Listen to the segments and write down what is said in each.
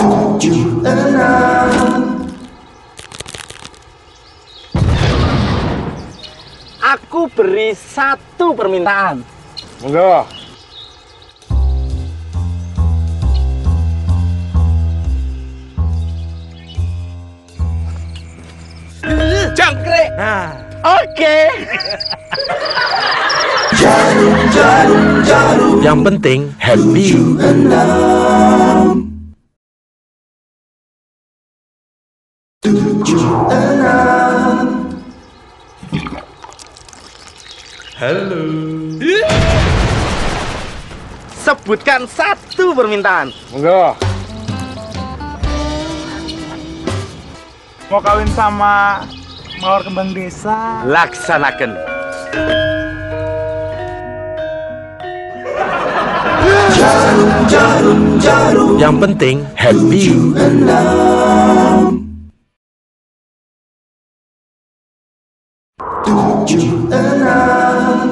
tujuh, enam. Aku beri satu permintaan. Monggo. Jangkrik. Nah, Oke. Jarum, jarum, jarum. yang penting happy. Halo Sebutkan satu permintaan Monggo Mau kawin sama Mawar Kembang Desa Laksanakan Jarum, jarum, jarum. Yang penting happy. 76. Tujuh, enam.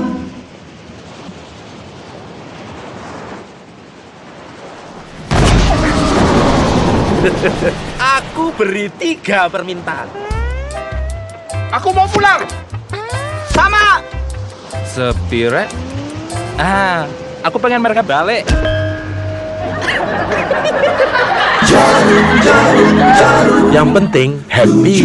Aku beri tiga permintaan. Aku mau pulang. Sama. Sepire? Ah, aku pengen mereka balik. Jarum, jarum, jarum. Yang penting happy.